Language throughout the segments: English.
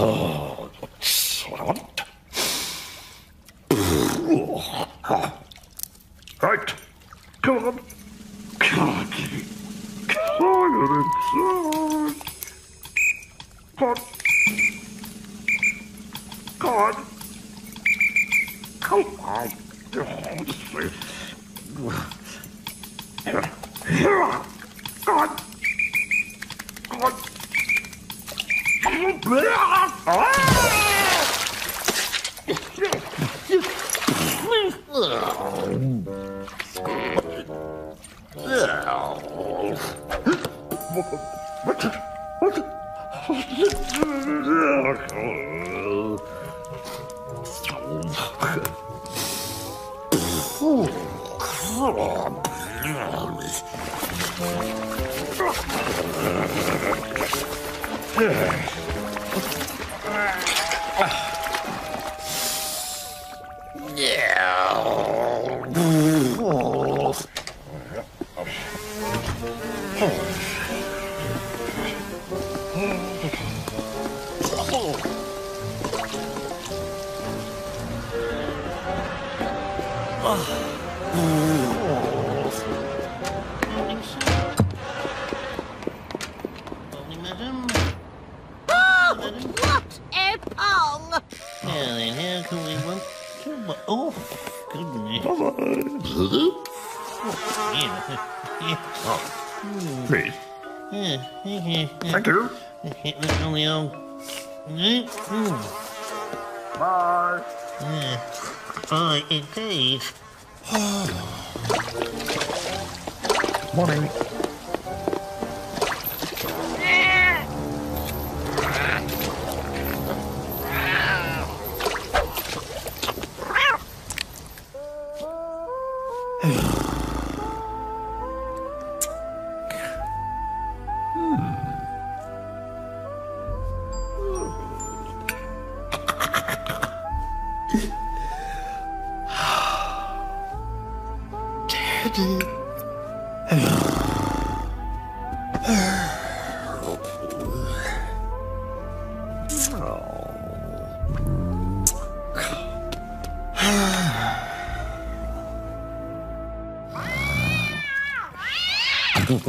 Oh.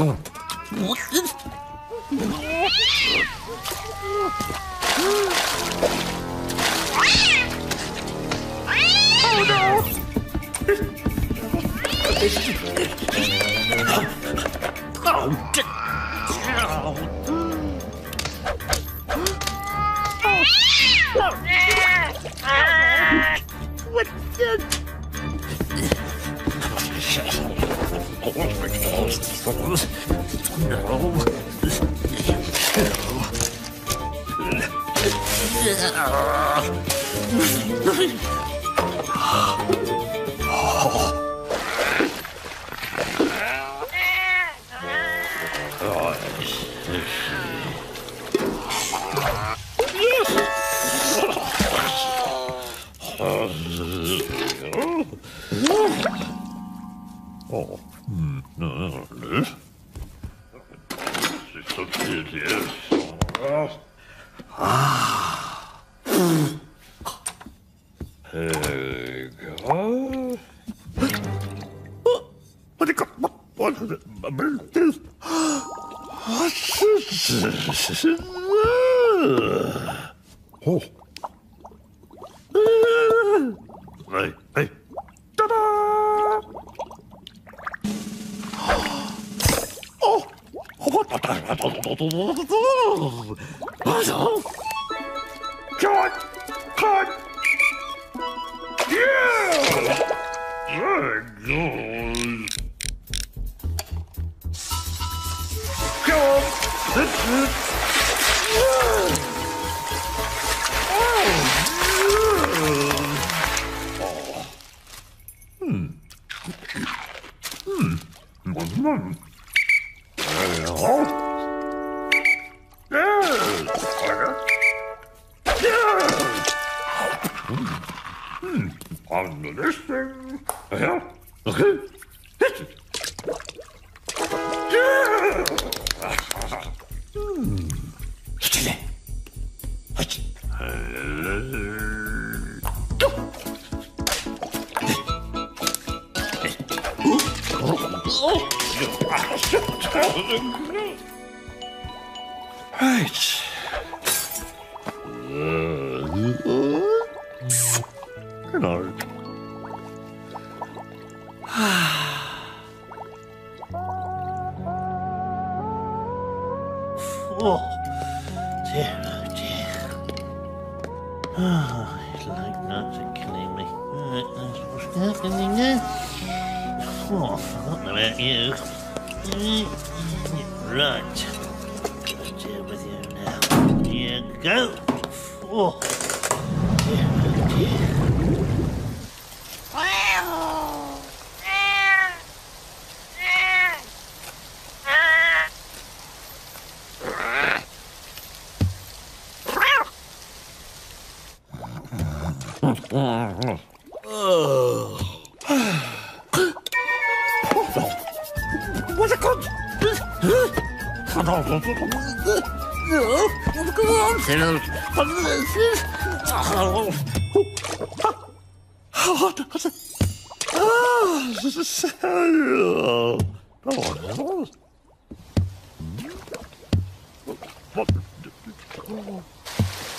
Oh. Oh. Ah. Hey, God. What What is this? Oh. No.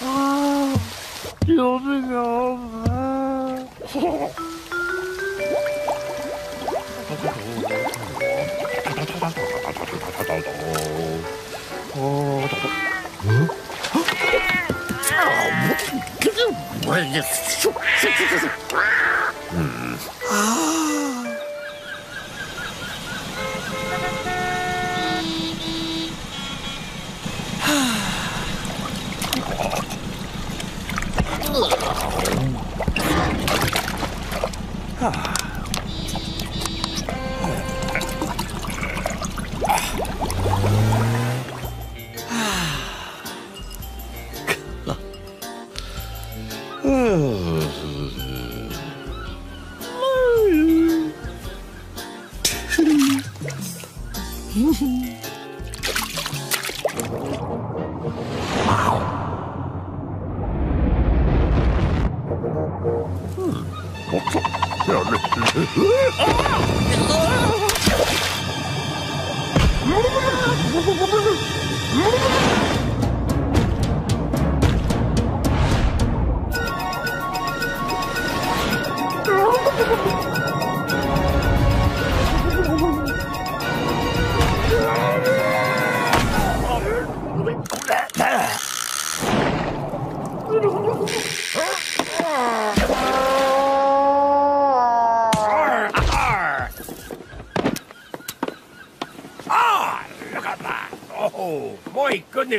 아, 여름이 없네. Ah. Oh!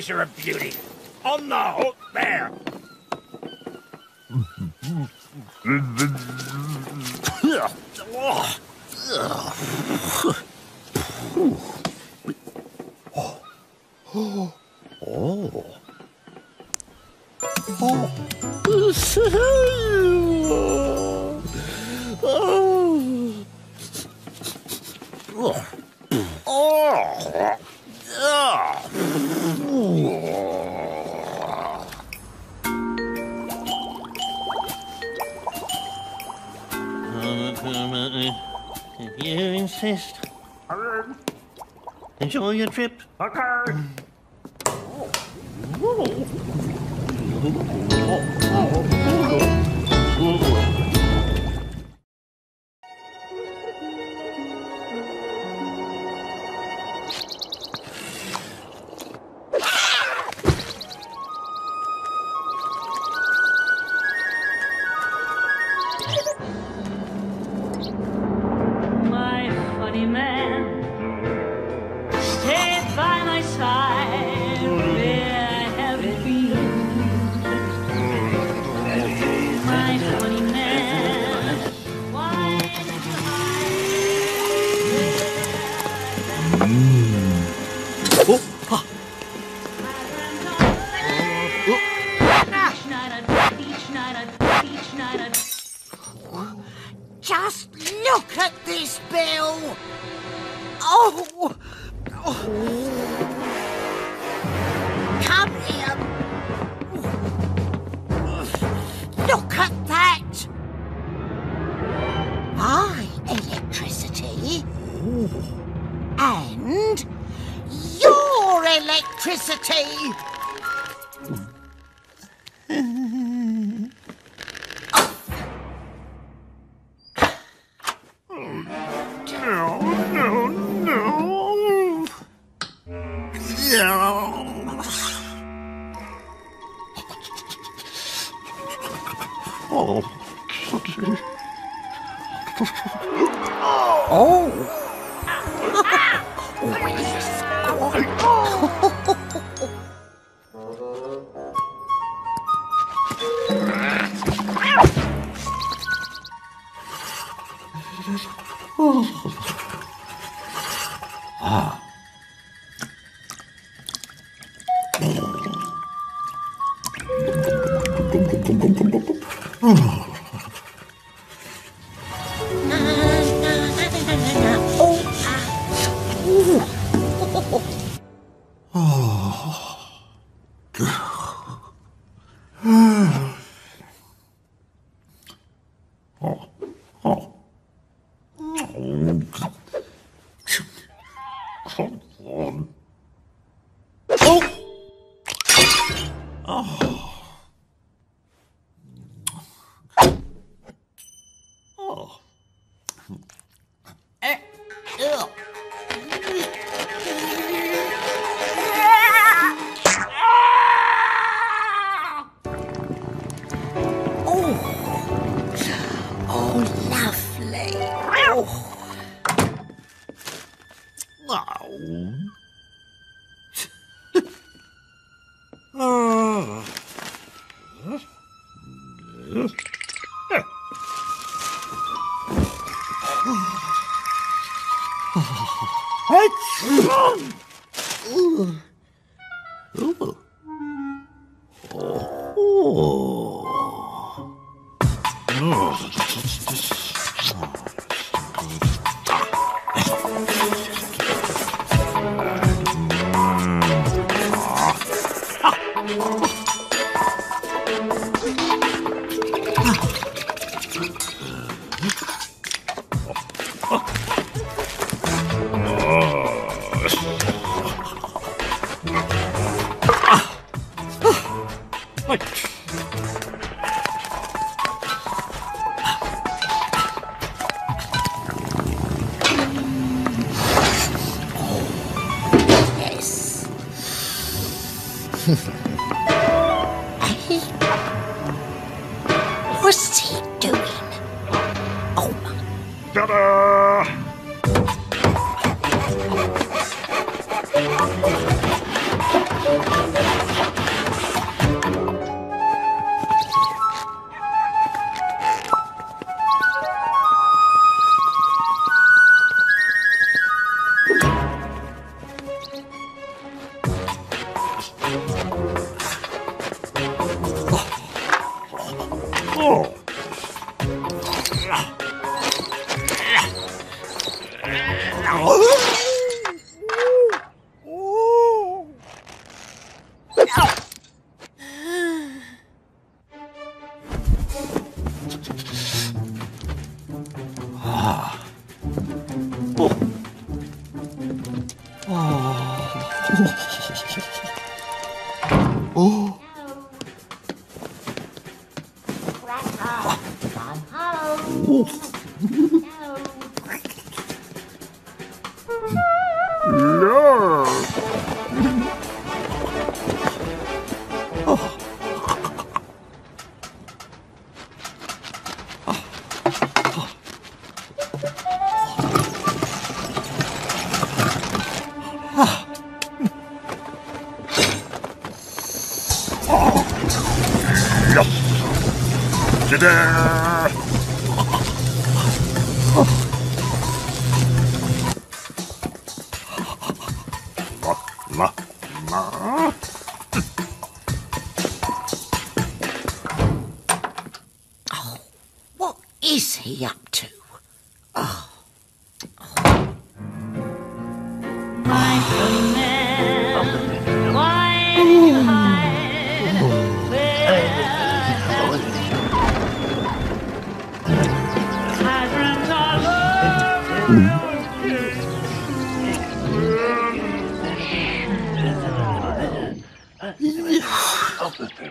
picture of beauty. On the hook there. Oh. Oh. oh. oh. enjoy your trip. Okay. Mm. Come here. Look at that. My electricity. And your electricity. 哦。这 Oh,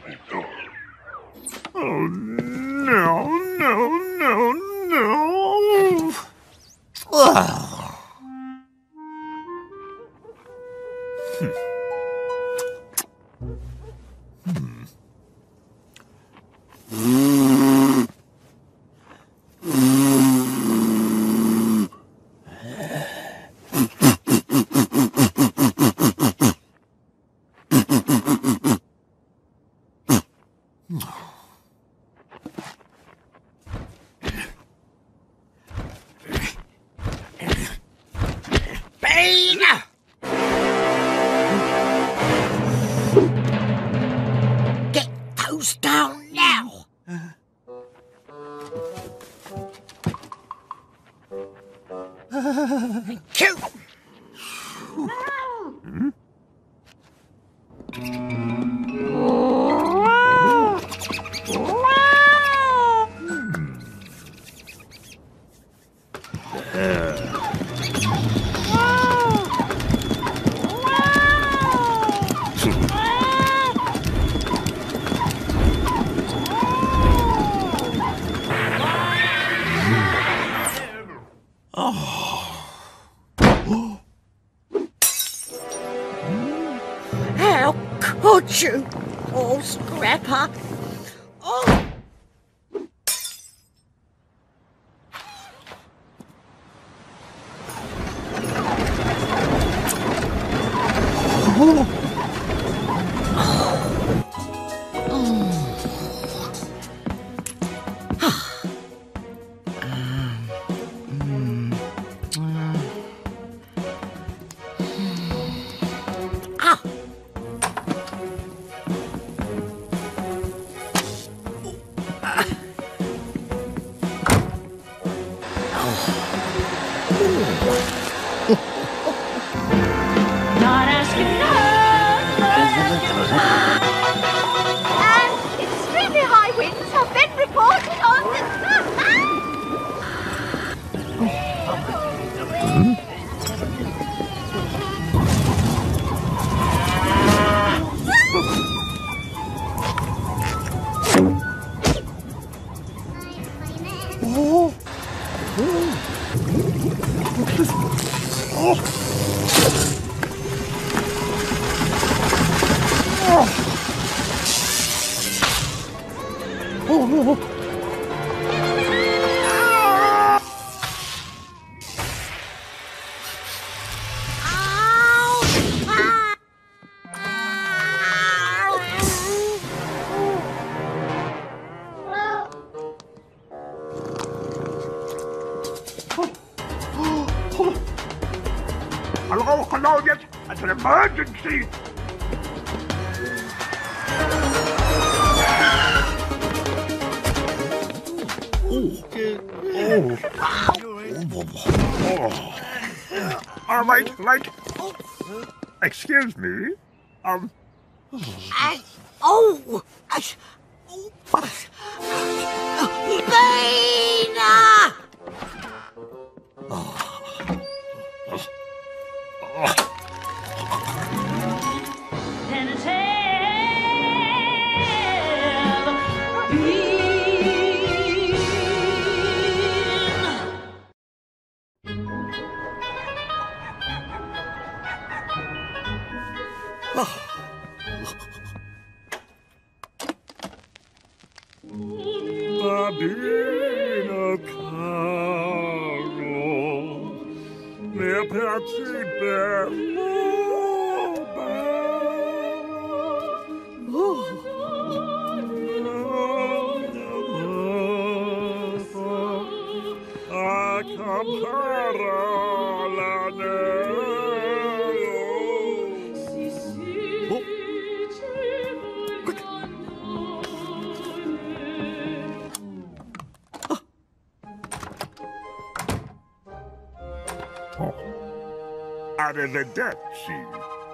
Arrivederci,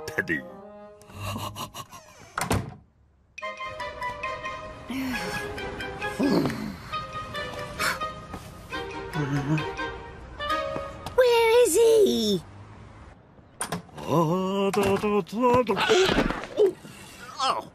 Teddy. Where is he? Oh, do, do, do. Oh,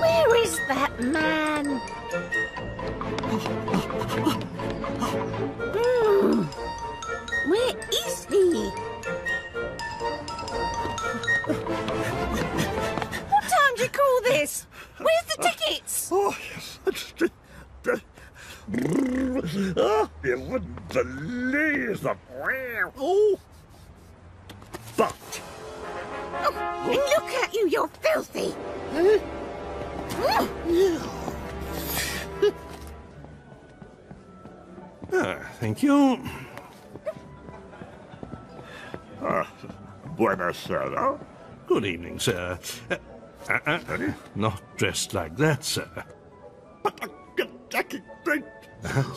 Where is that man? Buonasera. Good evening, sir. Uh, uh, uh, not dressed like that, sir.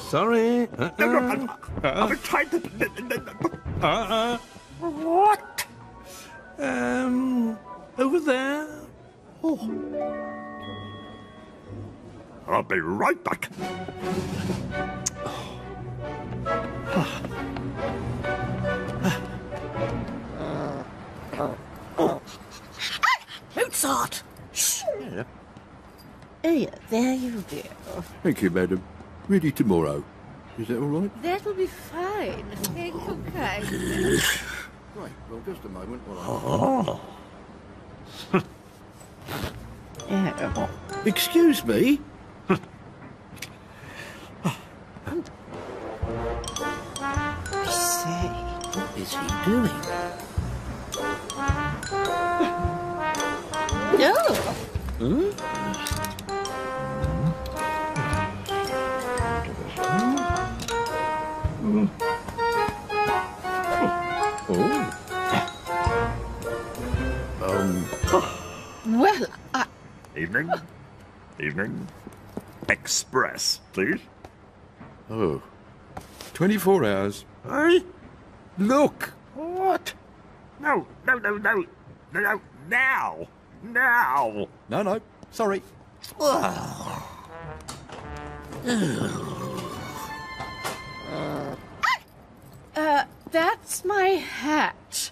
Sorry. Uh, uh, I'm trying to... uh, uh, What? um, over there. I'll be right back. Mozart. Shh. Here, there you go. Thank you, madam. Ready tomorrow. Is that all right? That will be fine. Thank you, Kai. Right. Well, just a moment while I... Oh. Oh, excuse me? Say, What is he doing? Well, I, Evening. Evening. Express, please. oh. 24 hours. Hey? Look! What? No, no, no, no. No, no, now. Now. No, no. Sorry. Uh, that's my hat.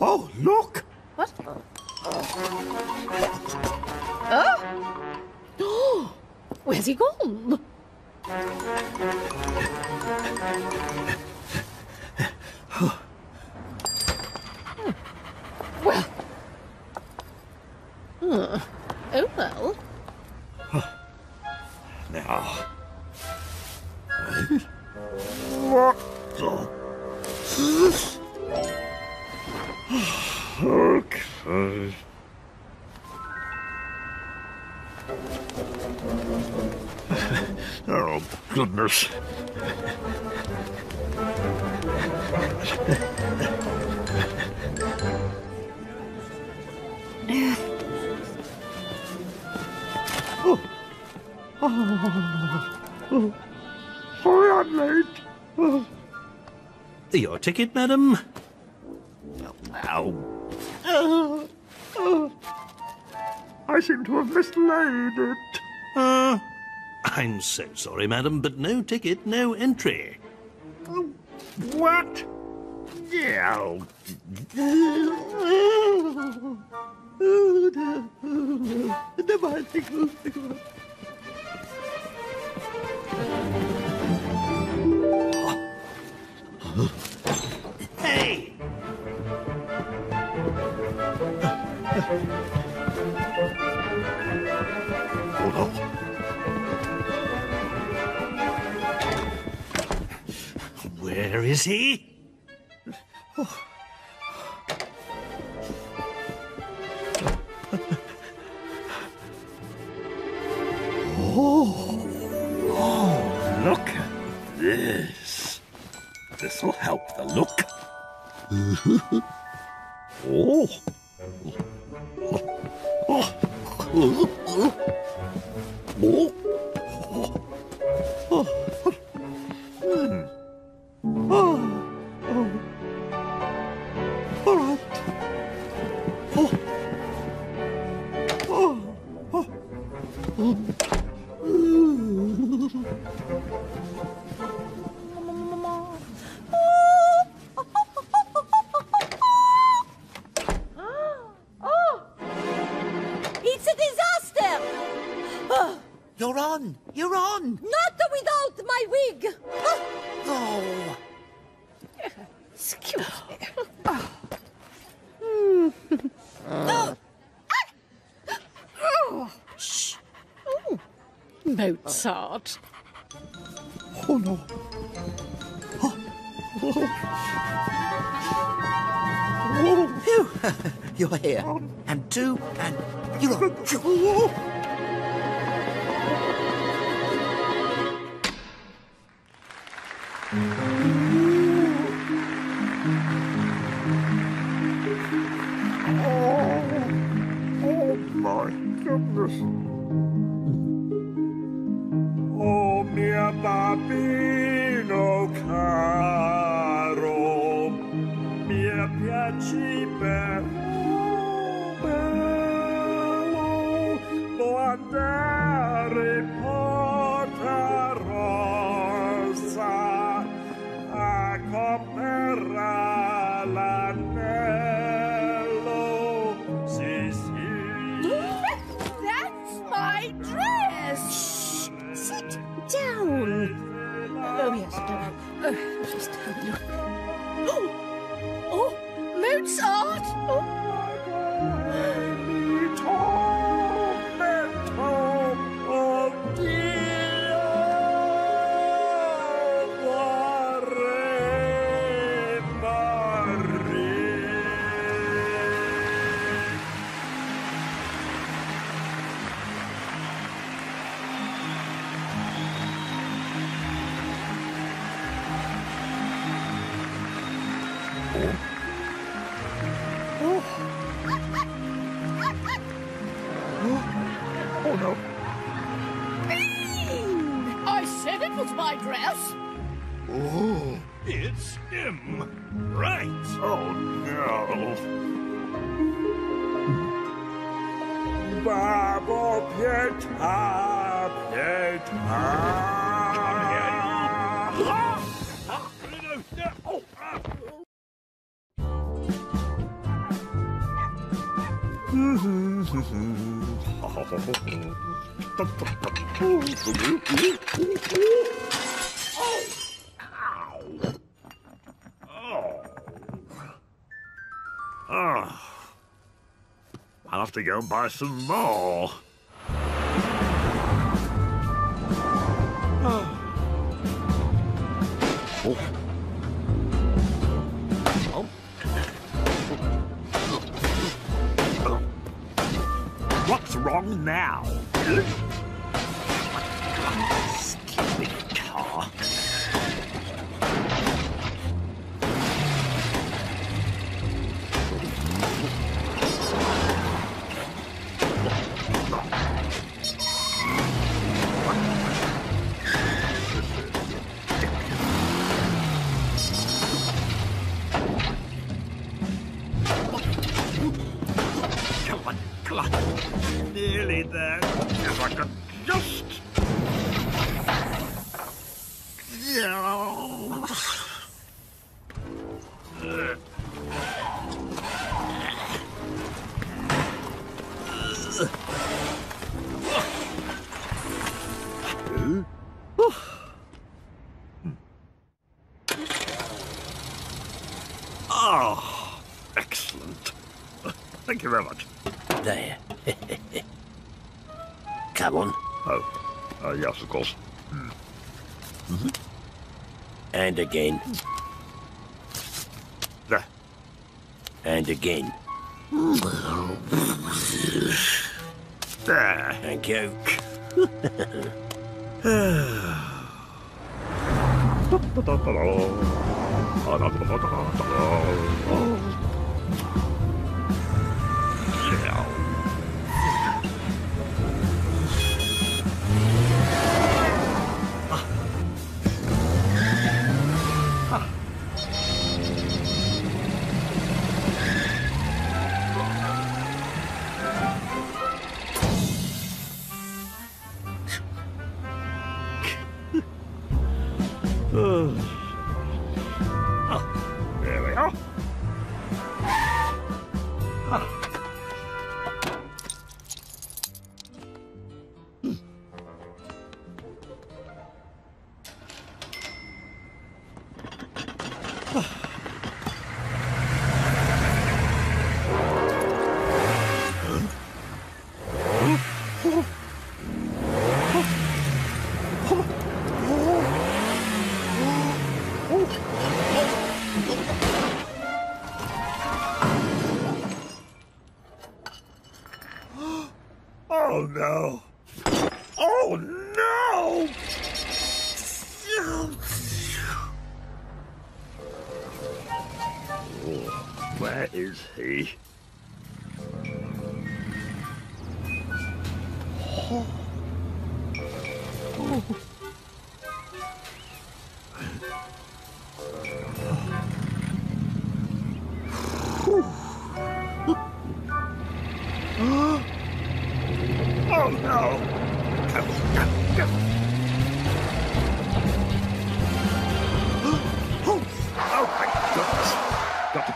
Oh, look. What? Oh! Where's he gone? well. Hmm. Oh well. Now. What? Okay. Oh, goodness. Sorry I'm late. Your ticket, madam? Ow. I seem to have mislaid it. Uh, I'm so sorry, madam, but no ticket, no entry. What? Yeah. Hey! Where is he? Oh, oh, Look at this. This'll help the look. You're here. And two, and you're on. andare Ah. I'll have to go and buy some more. What's wrong now? And again. And again. and Thank you. Halloween.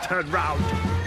turn round.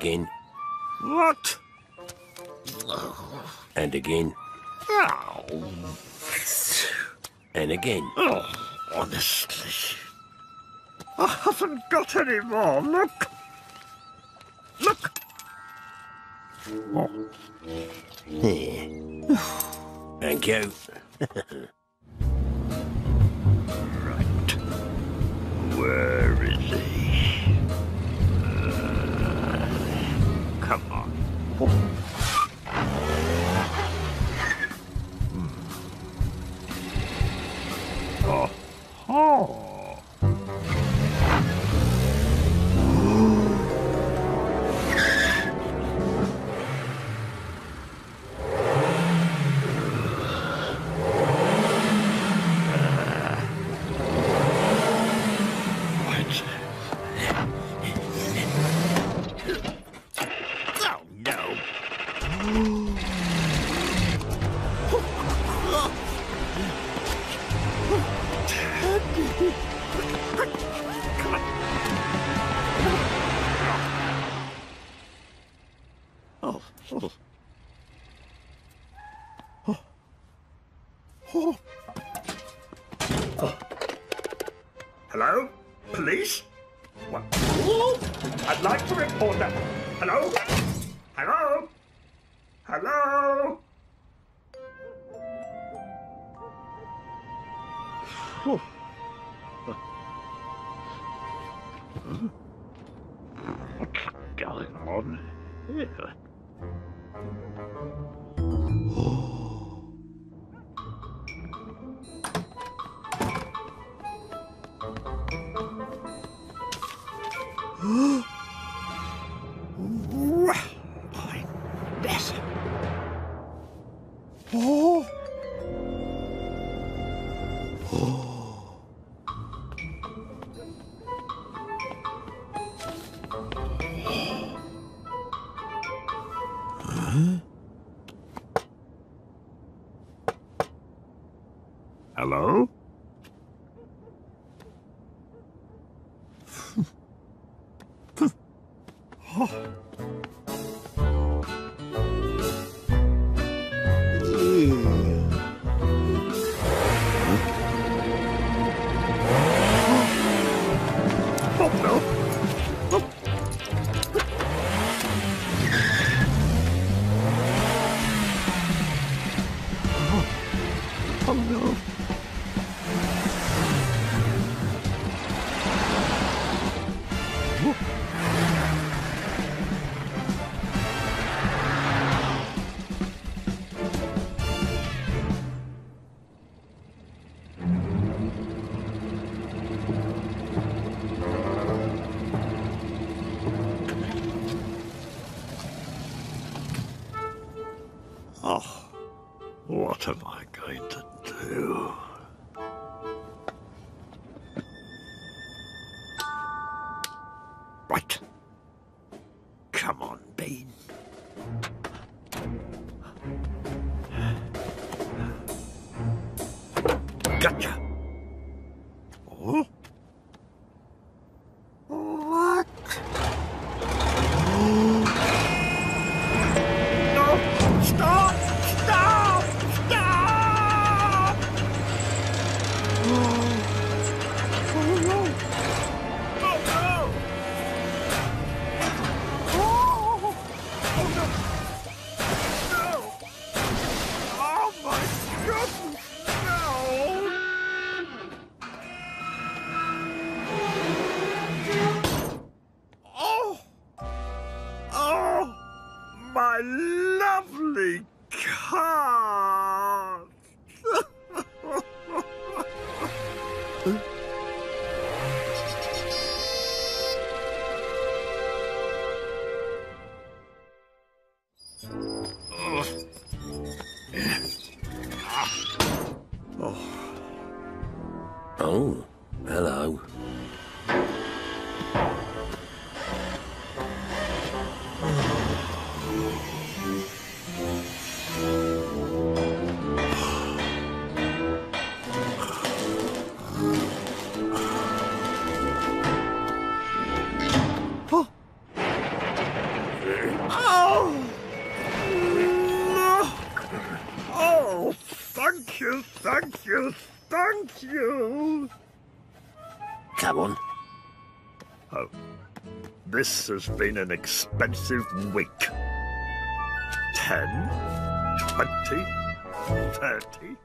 again. What? And again. Oh. And again. Oh, honestly. I haven't got any more. Look. Look. Oh. Thank you. right. Where? Whew. Going on. Oh no. This has been an expensive week. Ten, twenty, thirty.